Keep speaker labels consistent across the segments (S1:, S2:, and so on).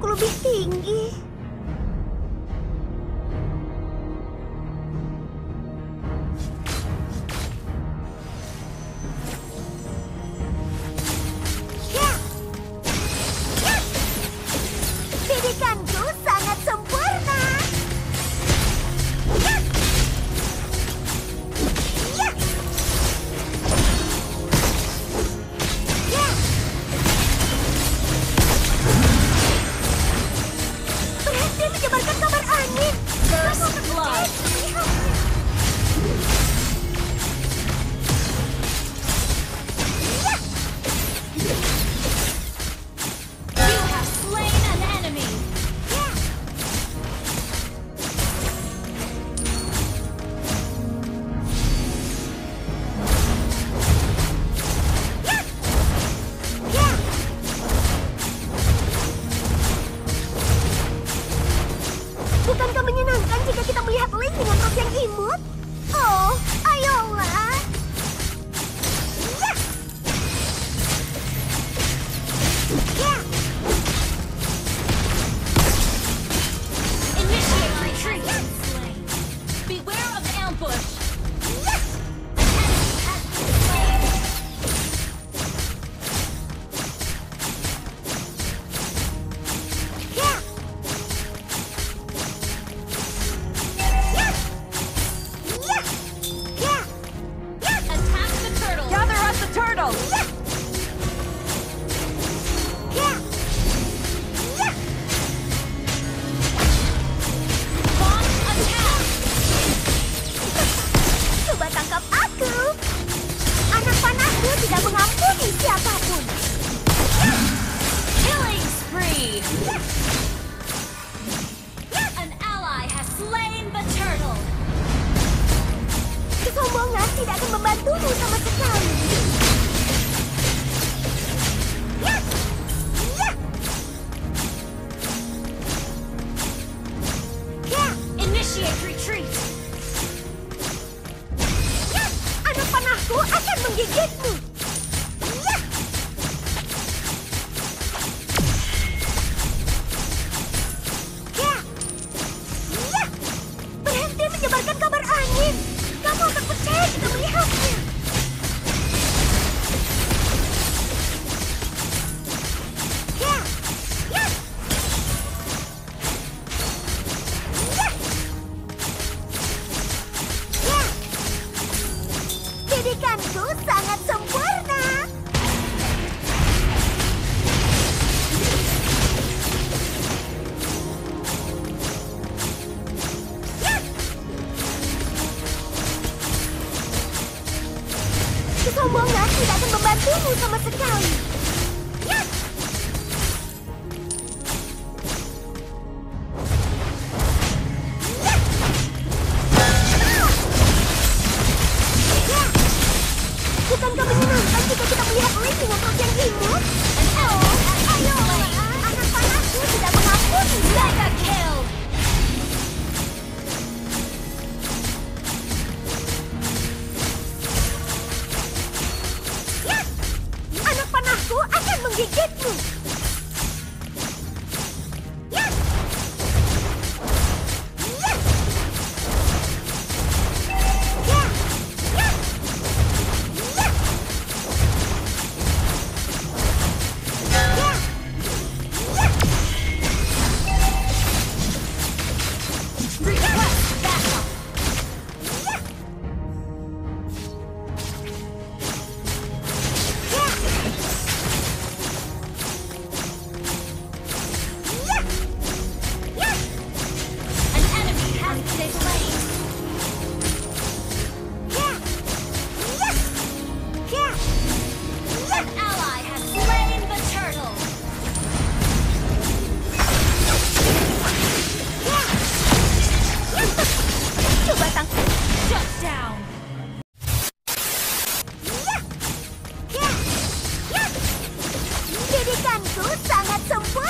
S1: aku lebih tinggi.
S2: An ally
S1: tidak akan sama sekali. Ya. Ya. Ya.
S2: Initiate retreat.
S1: Anak panahku akan menggigitmu. Sombongnya tidak akan membantumu sama sekali.
S2: 선포!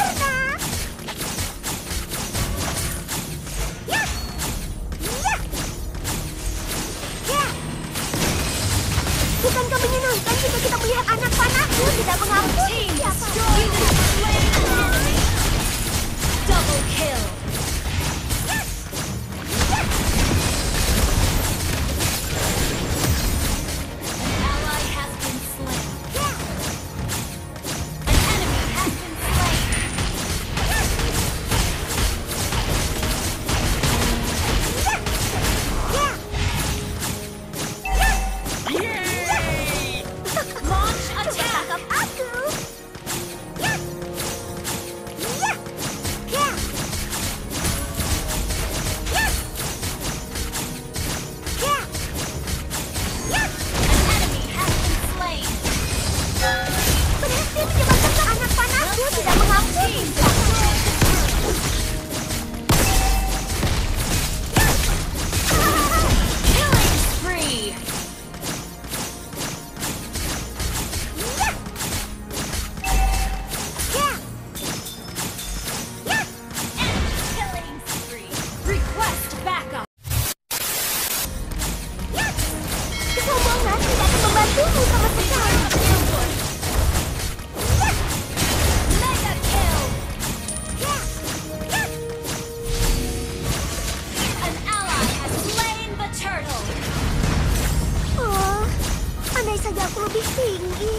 S1: saja aku
S2: lebih tinggi.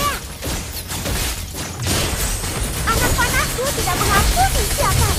S2: Ya. Anak panahku
S3: tidak mengampuni
S2: siapa.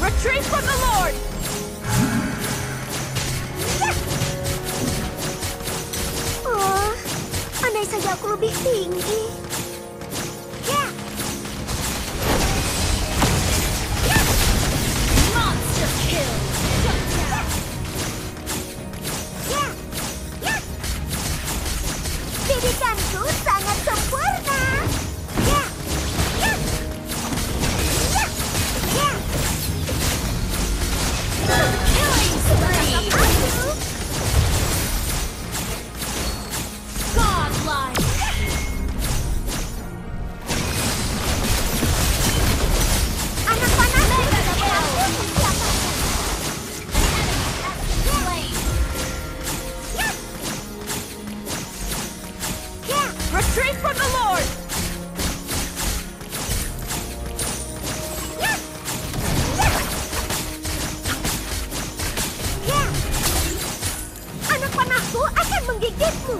S3: Retreat from the Lord!
S2: Oh, andai saja aku lebih tinggi. Akan menggigitmu.